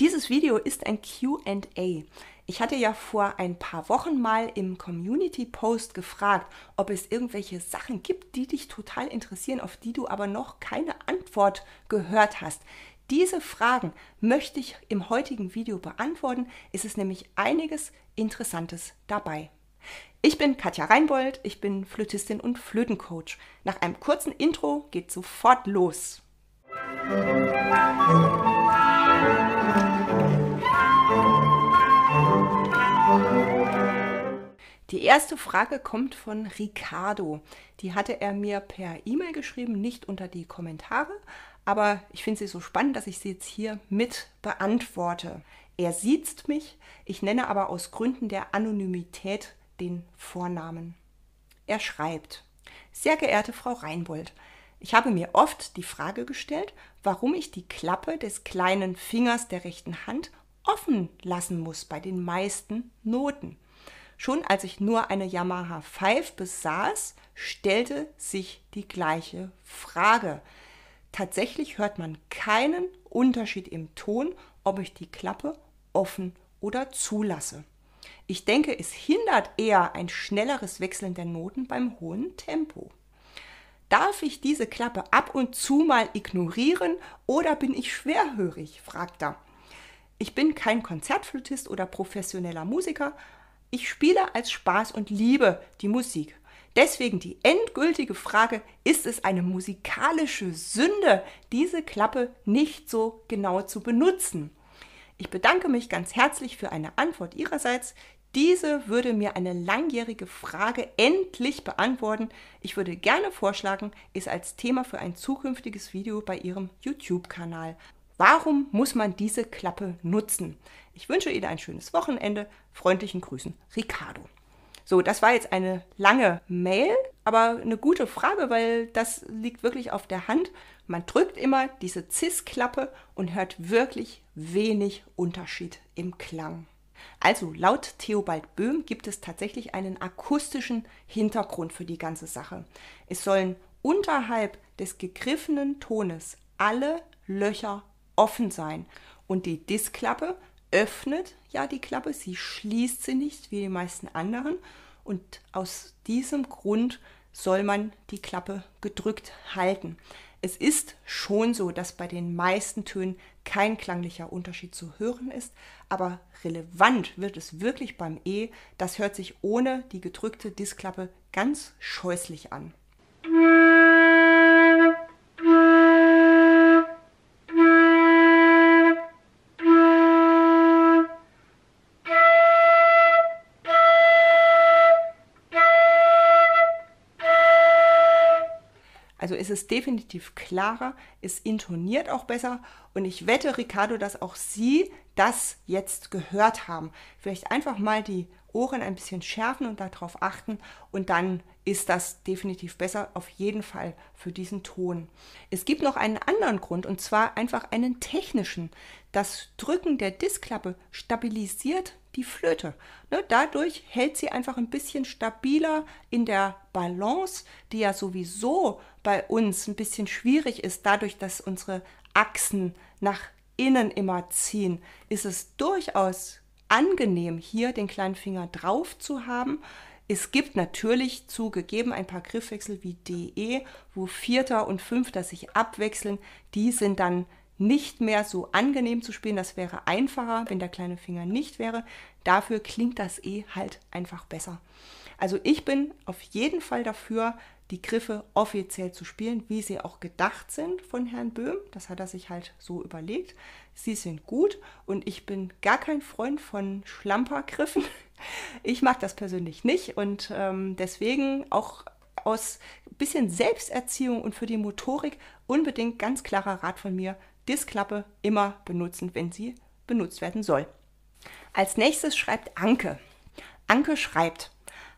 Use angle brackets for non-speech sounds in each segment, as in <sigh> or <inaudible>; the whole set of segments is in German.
Dieses Video ist ein QA. Ich hatte ja vor ein paar Wochen mal im Community Post gefragt, ob es irgendwelche Sachen gibt, die dich total interessieren, auf die du aber noch keine Antwort gehört hast. Diese Fragen möchte ich im heutigen Video beantworten. Es ist nämlich einiges Interessantes dabei. Ich bin Katja Reinbold, ich bin Flötistin und Flötencoach. Nach einem kurzen Intro geht sofort los. Die erste Frage kommt von Ricardo. Die hatte er mir per E-Mail geschrieben, nicht unter die Kommentare, aber ich finde sie so spannend, dass ich sie jetzt hier mit beantworte. Er sieht mich, ich nenne aber aus Gründen der Anonymität den Vornamen. Er schreibt: Sehr geehrte Frau Reinbold, ich habe mir oft die Frage gestellt, warum ich die Klappe des kleinen Fingers der rechten Hand offen lassen muss bei den meisten Noten. Schon als ich nur eine Yamaha 5 besaß, stellte sich die gleiche Frage. Tatsächlich hört man keinen Unterschied im Ton, ob ich die Klappe offen oder zulasse. Ich denke, es hindert eher ein schnelleres Wechseln der Noten beim hohen Tempo. Darf ich diese Klappe ab und zu mal ignorieren oder bin ich schwerhörig? fragt er. Ich bin kein Konzertflötist oder professioneller Musiker, ich spiele als Spaß und liebe die Musik. Deswegen die endgültige Frage, ist es eine musikalische Sünde, diese Klappe nicht so genau zu benutzen? Ich bedanke mich ganz herzlich für eine Antwort Ihrerseits. Diese würde mir eine langjährige Frage endlich beantworten. Ich würde gerne vorschlagen, es als Thema für ein zukünftiges Video bei Ihrem YouTube-Kanal. Warum muss man diese Klappe nutzen? Ich wünsche Ihnen ein schönes Wochenende. Freundlichen Grüßen, Ricardo. So, das war jetzt eine lange Mail, aber eine gute Frage, weil das liegt wirklich auf der Hand. Man drückt immer diese CIS-Klappe und hört wirklich wenig Unterschied im Klang. Also laut Theobald Böhm gibt es tatsächlich einen akustischen Hintergrund für die ganze Sache. Es sollen unterhalb des gegriffenen Tones alle Löcher offen sein und die Diskklappe öffnet ja die Klappe, sie schließt sie nicht wie die meisten anderen und aus diesem Grund soll man die Klappe gedrückt halten. Es ist schon so, dass bei den meisten Tönen kein klanglicher Unterschied zu hören ist, aber relevant wird es wirklich beim E. Das hört sich ohne die gedrückte Diskklappe ganz scheußlich an. Also ist es definitiv klarer, es intoniert auch besser und ich wette, Ricardo, dass auch Sie das jetzt gehört haben. Vielleicht einfach mal die Ohren ein bisschen schärfen und darauf achten und dann ist das definitiv besser, auf jeden Fall für diesen Ton. Es gibt noch einen anderen Grund und zwar einfach einen technischen. Das Drücken der Diskklappe stabilisiert die Flöte. Ne, dadurch hält sie einfach ein bisschen stabiler in der Balance, die ja sowieso bei uns ein bisschen schwierig ist, dadurch, dass unsere Achsen nach innen immer ziehen, ist es durchaus angenehm, hier den kleinen Finger drauf zu haben. Es gibt natürlich zugegeben ein paar Griffwechsel wie DE, wo Vierter und Fünfter sich abwechseln. Die sind dann nicht mehr so angenehm zu spielen. Das wäre einfacher, wenn der kleine Finger nicht wäre. Dafür klingt das E halt einfach besser. Also ich bin auf jeden Fall dafür, die Griffe offiziell zu spielen, wie sie auch gedacht sind von Herrn Böhm. Das hat er sich halt so überlegt. Sie sind gut und ich bin gar kein Freund von Schlampergriffen. <laughs> Ich mag das persönlich nicht und ähm, deswegen auch aus bisschen Selbsterziehung und für die Motorik unbedingt ganz klarer Rat von mir, Diskklappe immer benutzen, wenn sie benutzt werden soll. Als nächstes schreibt Anke. Anke schreibt,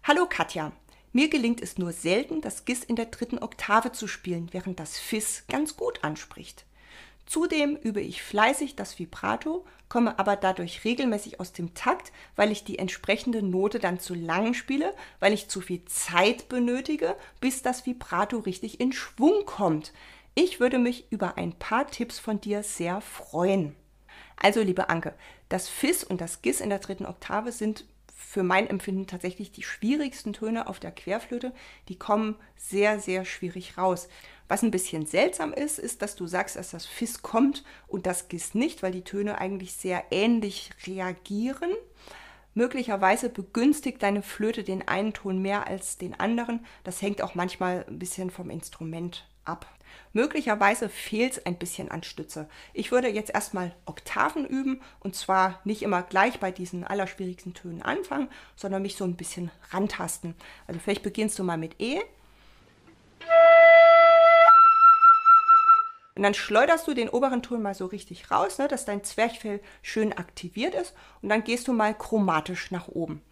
Hallo Katja, mir gelingt es nur selten, das Gis in der dritten Oktave zu spielen, während das Fis ganz gut anspricht. Zudem übe ich fleißig das Vibrato, komme aber dadurch regelmäßig aus dem Takt, weil ich die entsprechende Note dann zu lang spiele, weil ich zu viel Zeit benötige, bis das Vibrato richtig in Schwung kommt. Ich würde mich über ein paar Tipps von dir sehr freuen. Also, liebe Anke, das Fis und das Gis in der dritten Oktave sind für mein Empfinden tatsächlich die schwierigsten Töne auf der Querflöte. Die kommen sehr, sehr schwierig raus. Was ein bisschen seltsam ist, ist, dass du sagst, dass das Fis kommt und das Gis nicht, weil die Töne eigentlich sehr ähnlich reagieren. Möglicherweise begünstigt deine Flöte den einen Ton mehr als den anderen. Das hängt auch manchmal ein bisschen vom Instrument ab. Möglicherweise fehlt es ein bisschen an Stütze. Ich würde jetzt erstmal Oktaven üben und zwar nicht immer gleich bei diesen allerschwierigsten Tönen anfangen, sondern mich so ein bisschen rantasten. Also vielleicht beginnst du mal mit E. Und dann schleuderst du den oberen Ton mal so richtig raus, ne, dass dein Zwerchfell schön aktiviert ist. Und dann gehst du mal chromatisch nach oben.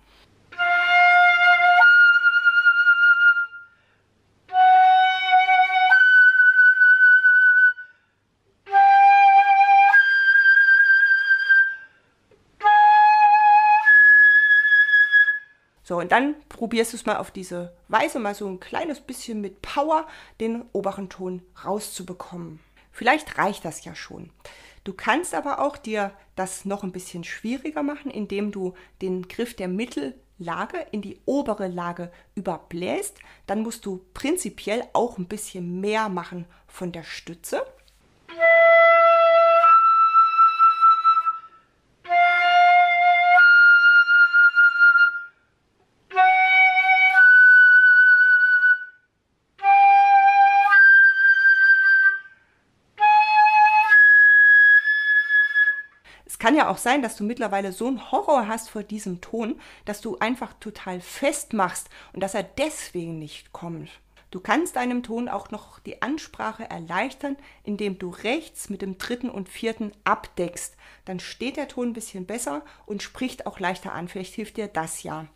So, und dann probierst du es mal auf diese Weise, mal so ein kleines bisschen mit Power den oberen Ton rauszubekommen. Vielleicht reicht das ja schon. Du kannst aber auch dir das noch ein bisschen schwieriger machen, indem du den Griff der Mittellage in die obere Lage überbläst. Dann musst du prinzipiell auch ein bisschen mehr machen von der Stütze. Kann ja auch sein, dass du mittlerweile so einen Horror hast vor diesem Ton, dass du einfach total festmachst und dass er deswegen nicht kommt. Du kannst deinem Ton auch noch die Ansprache erleichtern, indem du rechts mit dem dritten und vierten abdeckst. Dann steht der Ton ein bisschen besser und spricht auch leichter an. Vielleicht hilft dir das ja.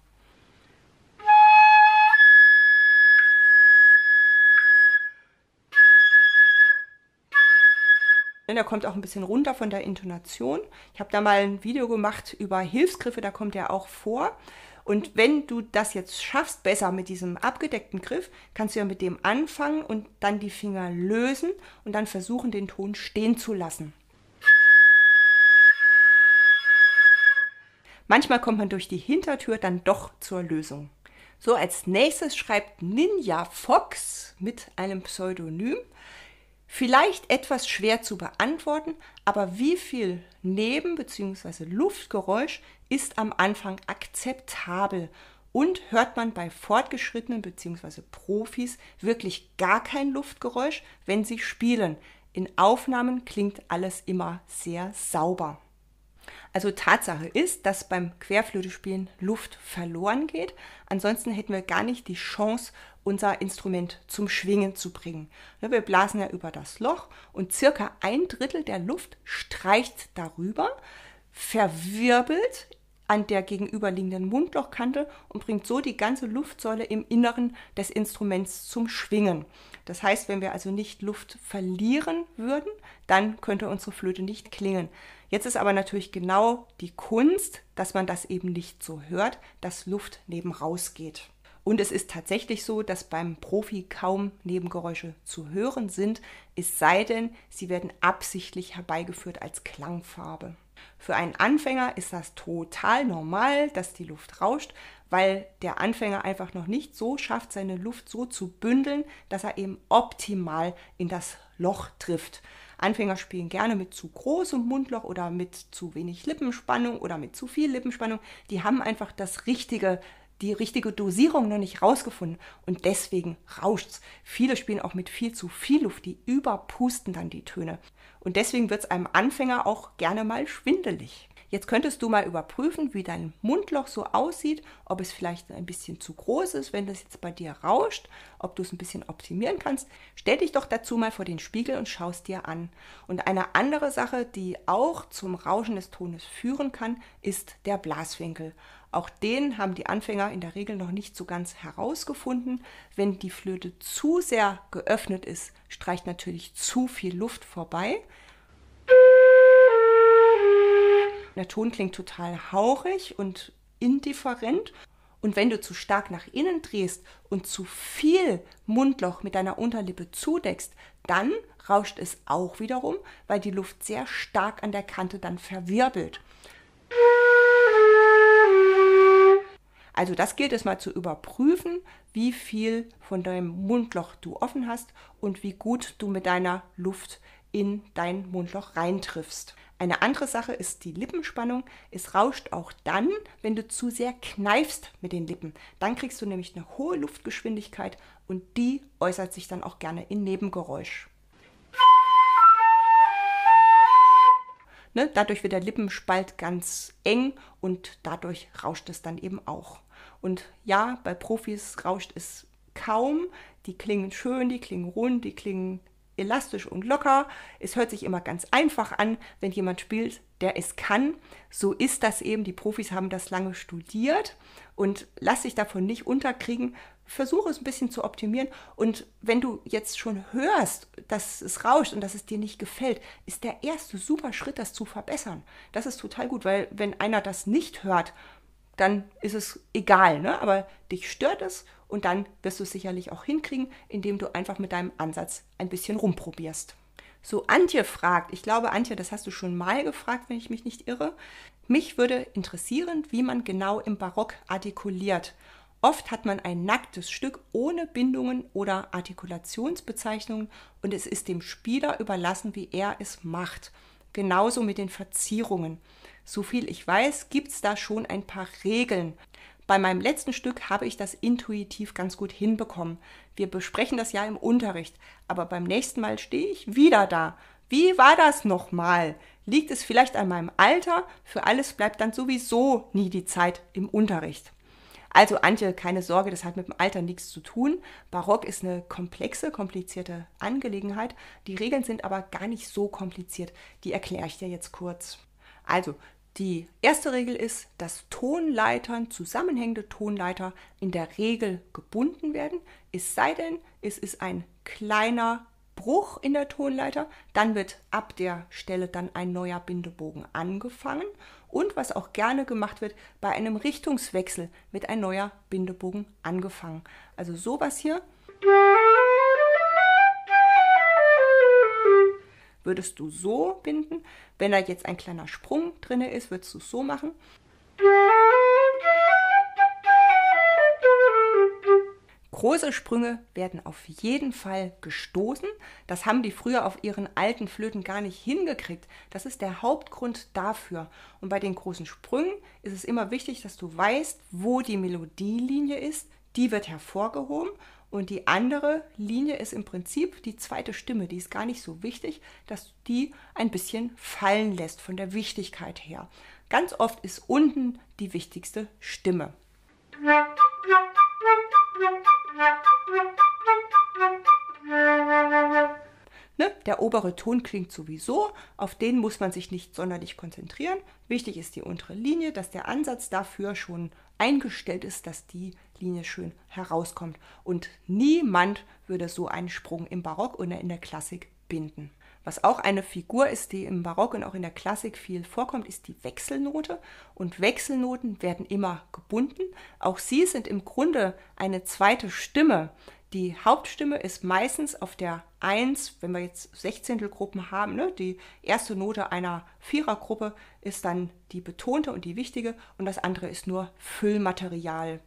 Denn er kommt auch ein bisschen runter von der Intonation. Ich habe da mal ein Video gemacht über Hilfsgriffe, da kommt er auch vor. Und wenn du das jetzt schaffst, besser mit diesem abgedeckten Griff, kannst du ja mit dem anfangen und dann die Finger lösen und dann versuchen, den Ton stehen zu lassen. Manchmal kommt man durch die Hintertür dann doch zur Lösung. So, als nächstes schreibt Ninja Fox mit einem Pseudonym Vielleicht etwas schwer zu beantworten, aber wie viel Neben- bzw. Luftgeräusch ist am Anfang akzeptabel und hört man bei Fortgeschrittenen bzw. Profis wirklich gar kein Luftgeräusch, wenn sie spielen. In Aufnahmen klingt alles immer sehr sauber. Also Tatsache ist, dass beim Querflötespielen Luft verloren geht. Ansonsten hätten wir gar nicht die Chance, unser Instrument zum Schwingen zu bringen. Wir blasen ja über das Loch und circa ein Drittel der Luft streicht darüber, verwirbelt an der gegenüberliegenden Mundlochkante und bringt so die ganze Luftsäule im Inneren des Instruments zum Schwingen. Das heißt, wenn wir also nicht Luft verlieren würden, dann könnte unsere Flöte nicht klingen. Jetzt ist aber natürlich genau die Kunst, dass man das eben nicht so hört, dass Luft neben rausgeht. Und es ist tatsächlich so, dass beim Profi kaum Nebengeräusche zu hören sind, es sei denn, sie werden absichtlich herbeigeführt als Klangfarbe. Für einen Anfänger ist das total normal, dass die Luft rauscht, weil der Anfänger einfach noch nicht so schafft, seine Luft so zu bündeln, dass er eben optimal in das Loch trifft. Anfänger spielen gerne mit zu großem Mundloch oder mit zu wenig Lippenspannung oder mit zu viel Lippenspannung. Die haben einfach das richtige die richtige Dosierung noch nicht rausgefunden und deswegen rauscht's. Viele spielen auch mit viel zu viel Luft, die überpusten dann die Töne. Und deswegen wird es einem Anfänger auch gerne mal schwindelig. Jetzt könntest du mal überprüfen, wie dein Mundloch so aussieht, ob es vielleicht ein bisschen zu groß ist, wenn das jetzt bei dir rauscht, ob du es ein bisschen optimieren kannst. Stell dich doch dazu mal vor den Spiegel und schaust dir an. Und eine andere Sache, die auch zum Rauschen des Tones führen kann, ist der Blaswinkel. Auch den haben die Anfänger in der Regel noch nicht so ganz herausgefunden. Wenn die Flöte zu sehr geöffnet ist, streicht natürlich zu viel Luft vorbei. Der Ton klingt total hauchig und indifferent. Und wenn du zu stark nach innen drehst und zu viel Mundloch mit deiner Unterlippe zudeckst, dann rauscht es auch wiederum, weil die Luft sehr stark an der Kante dann verwirbelt. Also das gilt es mal zu überprüfen, wie viel von deinem Mundloch du offen hast und wie gut du mit deiner Luft in dein Mundloch reintriffst. Eine andere Sache ist die Lippenspannung. Es rauscht auch dann, wenn du zu sehr kneifst mit den Lippen. Dann kriegst du nämlich eine hohe Luftgeschwindigkeit und die äußert sich dann auch gerne in Nebengeräusch. Ne, dadurch wird der Lippenspalt ganz eng und dadurch rauscht es dann eben auch. Und ja, bei Profis rauscht es kaum. Die klingen schön, die klingen rund, die klingen elastisch und locker. Es hört sich immer ganz einfach an, wenn jemand spielt, der es kann. So ist das eben. Die Profis haben das lange studiert und lass dich davon nicht unterkriegen. Versuche es ein bisschen zu optimieren. Und wenn du jetzt schon hörst, dass es rauscht und dass es dir nicht gefällt, ist der erste super Schritt, das zu verbessern. Das ist total gut, weil wenn einer das nicht hört, dann ist es egal, ne? aber dich stört es und dann wirst du es sicherlich auch hinkriegen, indem du einfach mit deinem Ansatz ein bisschen rumprobierst. So, Antje fragt, ich glaube, Antje, das hast du schon mal gefragt, wenn ich mich nicht irre. Mich würde interessieren, wie man genau im Barock artikuliert. Oft hat man ein nacktes Stück ohne Bindungen oder Artikulationsbezeichnungen und es ist dem Spieler überlassen, wie er es macht. Genauso mit den Verzierungen. So viel ich weiß, gibt es da schon ein paar Regeln. Bei meinem letzten Stück habe ich das intuitiv ganz gut hinbekommen. Wir besprechen das ja im Unterricht, aber beim nächsten Mal stehe ich wieder da. Wie war das nochmal? Liegt es vielleicht an meinem Alter? Für alles bleibt dann sowieso nie die Zeit im Unterricht. Also Antje, keine Sorge, das hat mit dem Alter nichts zu tun. Barock ist eine komplexe, komplizierte Angelegenheit. Die Regeln sind aber gar nicht so kompliziert. Die erkläre ich dir jetzt kurz. Also, die erste Regel ist, dass Tonleitern, zusammenhängende Tonleiter in der Regel gebunden werden, es sei denn, es ist ein kleiner Bruch in der Tonleiter, dann wird ab der Stelle dann ein neuer Bindebogen angefangen. Und was auch gerne gemacht wird, bei einem Richtungswechsel wird ein neuer Bindebogen angefangen. Also sowas hier würdest du so binden. Wenn da jetzt ein kleiner Sprung drin ist, würdest du es so machen. Große Sprünge werden auf jeden Fall gestoßen. Das haben die früher auf ihren alten Flöten gar nicht hingekriegt. Das ist der Hauptgrund dafür. Und bei den großen Sprüngen ist es immer wichtig, dass du weißt, wo die Melodielinie ist. Die wird hervorgehoben und die andere Linie ist im Prinzip die zweite Stimme. Die ist gar nicht so wichtig, dass die ein bisschen fallen lässt von der Wichtigkeit her. Ganz oft ist unten die wichtigste Stimme. Ne? Der obere Ton klingt sowieso, auf den muss man sich nicht sonderlich konzentrieren. Wichtig ist die untere Linie, dass der Ansatz dafür schon eingestellt ist, dass die Linie schön herauskommt. Und niemand würde so einen Sprung im Barock oder in der Klassik binden. Was auch eine Figur ist, die im Barock und auch in der Klassik viel vorkommt, ist die Wechselnote. Und Wechselnoten werden immer gebunden. Auch sie sind im Grunde eine zweite Stimme. Die Hauptstimme ist meistens auf der 1, wenn wir jetzt Sechzehntelgruppen haben, ne, die erste Note einer Vierergruppe ist dann die betonte und die wichtige und das andere ist nur Füllmaterial.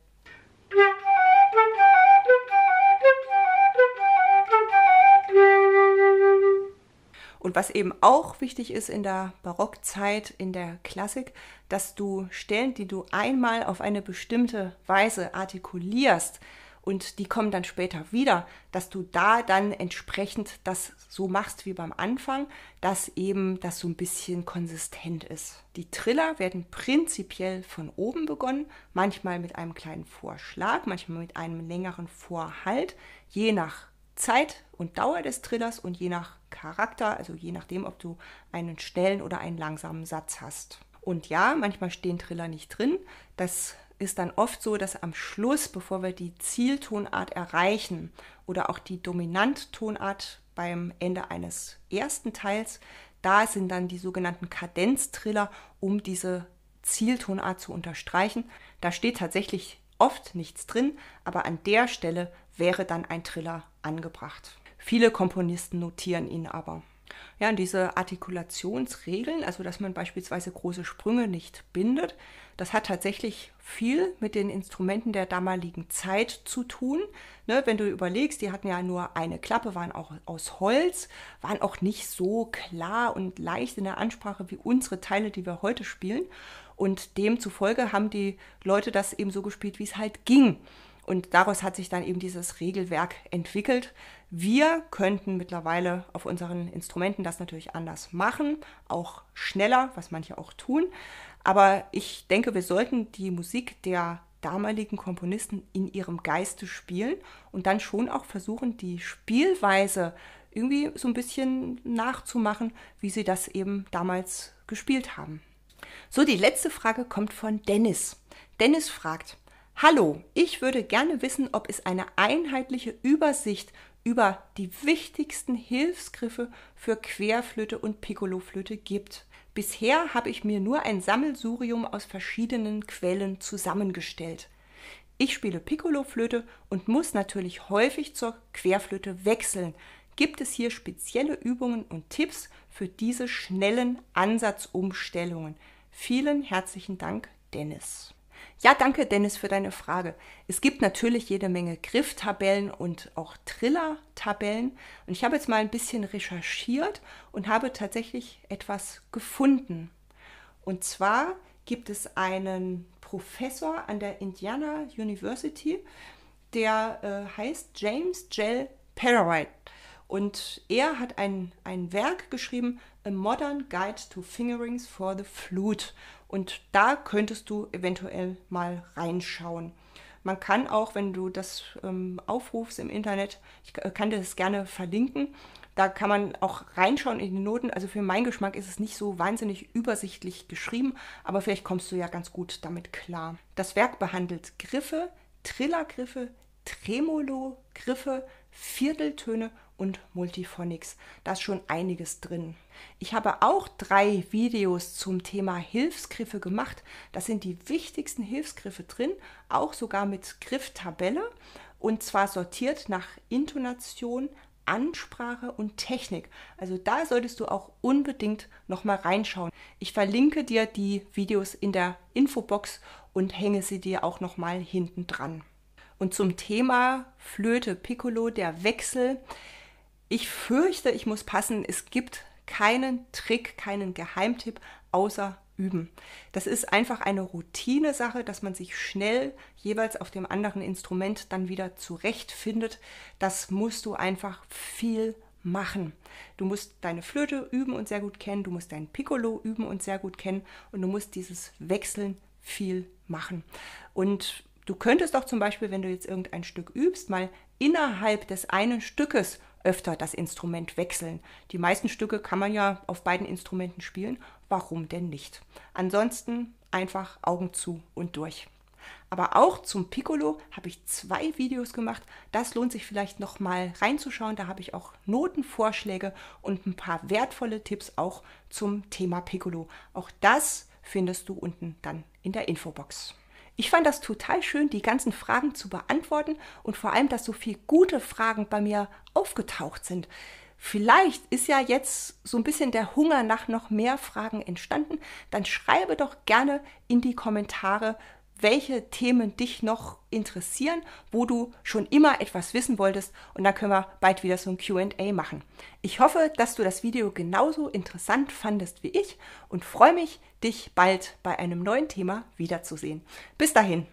Und was eben auch wichtig ist in der Barockzeit, in der Klassik, dass du Stellen, die du einmal auf eine bestimmte Weise artikulierst, und die kommen dann später wieder, dass du da dann entsprechend das so machst wie beim Anfang, dass eben das so ein bisschen konsistent ist. Die Triller werden prinzipiell von oben begonnen, manchmal mit einem kleinen Vorschlag, manchmal mit einem längeren Vorhalt, je nach Zeit und Dauer des Trillers und je nach Charakter, also je nachdem, ob du einen schnellen oder einen langsamen Satz hast. Und ja, manchmal stehen Triller nicht drin. Das ist dann oft so, dass am Schluss, bevor wir die Zieltonart erreichen oder auch die Dominanttonart beim Ende eines ersten Teils, da sind dann die sogenannten Kadenztriller, um diese Zieltonart zu unterstreichen. Da steht tatsächlich oft nichts drin, aber an der Stelle wäre dann ein Triller angebracht. Viele Komponisten notieren ihn aber. Ja, und diese Artikulationsregeln, also dass man beispielsweise große Sprünge nicht bindet, das hat tatsächlich viel mit den Instrumenten der damaligen Zeit zu tun. Ne, wenn du überlegst, die hatten ja nur eine Klappe, waren auch aus Holz, waren auch nicht so klar und leicht in der Ansprache wie unsere Teile, die wir heute spielen. Und demzufolge haben die Leute das eben so gespielt, wie es halt ging. Und daraus hat sich dann eben dieses Regelwerk entwickelt. Wir könnten mittlerweile auf unseren Instrumenten das natürlich anders machen, auch schneller, was manche auch tun. Aber ich denke, wir sollten die Musik der damaligen Komponisten in ihrem Geiste spielen und dann schon auch versuchen, die Spielweise irgendwie so ein bisschen nachzumachen, wie sie das eben damals gespielt haben. So, die letzte Frage kommt von Dennis. Dennis fragt, Hallo, ich würde gerne wissen, ob es eine einheitliche Übersicht über die wichtigsten Hilfsgriffe für Querflöte und Piccoloflöte gibt. Bisher habe ich mir nur ein Sammelsurium aus verschiedenen Quellen zusammengestellt. Ich spiele Piccoloflöte und muss natürlich häufig zur Querflöte wechseln. Gibt es hier spezielle Übungen und Tipps für diese schnellen Ansatzumstellungen? Vielen herzlichen Dank, Dennis. Ja, danke Dennis für deine Frage. Es gibt natürlich jede Menge Grifftabellen und auch Triller-Tabellen. Und ich habe jetzt mal ein bisschen recherchiert und habe tatsächlich etwas gefunden. Und zwar gibt es einen Professor an der Indiana University, der äh, heißt James Gell Perrowright. Und er hat ein, ein Werk geschrieben, A Modern Guide to Fingerings for the Flute. Und da könntest du eventuell mal reinschauen. Man kann auch, wenn du das ähm, aufrufst im Internet, ich kann dir das gerne verlinken, da kann man auch reinschauen in die Noten. Also für meinen Geschmack ist es nicht so wahnsinnig übersichtlich geschrieben, aber vielleicht kommst du ja ganz gut damit klar. Das Werk behandelt Griffe, Trillergriffe, Tremolo-Griffe, Vierteltöne und Multiphonics. Da ist schon einiges drin. Ich habe auch drei Videos zum Thema Hilfsgriffe gemacht. Da sind die wichtigsten Hilfsgriffe drin, auch sogar mit Grifftabelle und zwar sortiert nach Intonation, Ansprache und Technik. Also da solltest du auch unbedingt noch mal reinschauen. Ich verlinke dir die Videos in der Infobox und hänge sie dir auch noch mal hinten dran. Und zum Thema Flöte Piccolo, der Wechsel. Ich fürchte, ich muss passen. Es gibt keinen Trick, keinen Geheimtipp außer üben. Das ist einfach eine Routine-Sache, dass man sich schnell jeweils auf dem anderen Instrument dann wieder zurechtfindet. Das musst du einfach viel machen. Du musst deine Flöte üben und sehr gut kennen, du musst dein Piccolo üben und sehr gut kennen und du musst dieses Wechseln viel machen. Und Du könntest auch zum Beispiel, wenn du jetzt irgendein Stück übst, mal innerhalb des einen Stückes öfter das Instrument wechseln. Die meisten Stücke kann man ja auf beiden Instrumenten spielen. Warum denn nicht? Ansonsten einfach Augen zu und durch. Aber auch zum Piccolo habe ich zwei Videos gemacht. Das lohnt sich vielleicht noch mal reinzuschauen. Da habe ich auch Notenvorschläge und ein paar wertvolle Tipps auch zum Thema Piccolo. Auch das findest du unten dann in der Infobox. Ich fand das total schön, die ganzen Fragen zu beantworten und vor allem, dass so viele gute Fragen bei mir aufgetaucht sind. Vielleicht ist ja jetzt so ein bisschen der Hunger nach noch mehr Fragen entstanden. Dann schreibe doch gerne in die Kommentare, welche Themen dich noch interessieren, wo du schon immer etwas wissen wolltest und dann können wir bald wieder so ein QA machen. Ich hoffe, dass du das Video genauso interessant fandest wie ich und freue mich, dich bald bei einem neuen Thema wiederzusehen. Bis dahin.